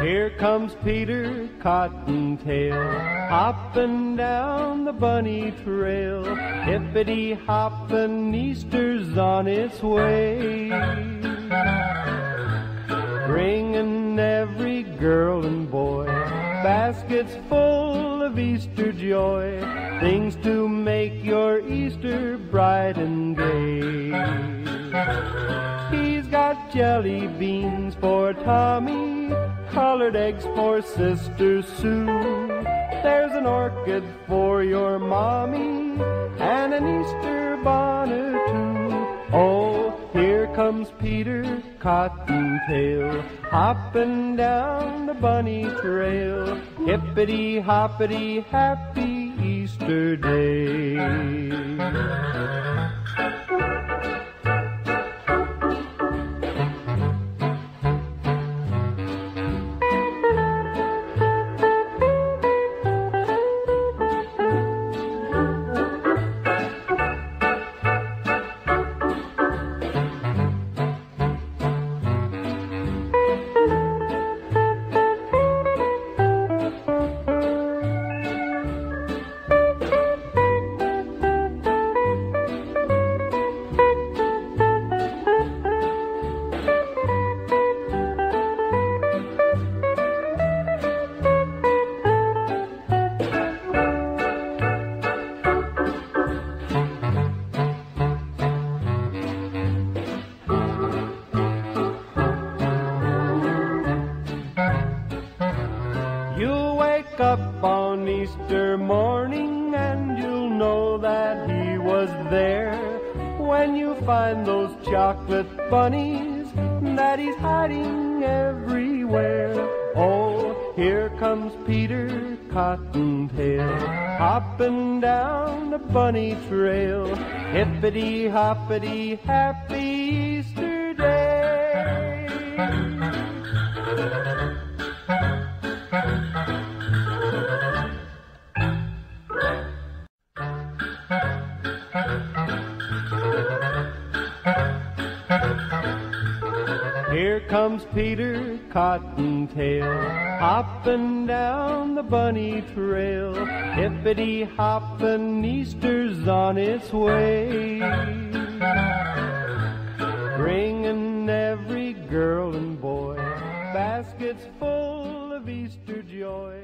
Here comes Peter Cottontail, hopping down the bunny trail. Hippity hoppin', Easter's on its way. Bringing every girl and boy baskets full of Easter joy, things to make your Easter bright and gay. He's got jelly beans for Tommy, colored eggs for Sister Sue. There's an orchid for your mommy, and an Easter comes Peter Cottontail, hopping down the bunny trail. Hippity hoppity, happy Easter day. Easter morning and you'll know that he was there when you find those chocolate bunnies that he's hiding everywhere. Oh, here comes Peter Cottontail, hopping down the bunny trail. Hippity hoppity, happy Here comes Peter Cottontail, hopping down the bunny trail. Hippity hoppin', Easter's on its way. Bringing every girl and boy baskets full of Easter joy.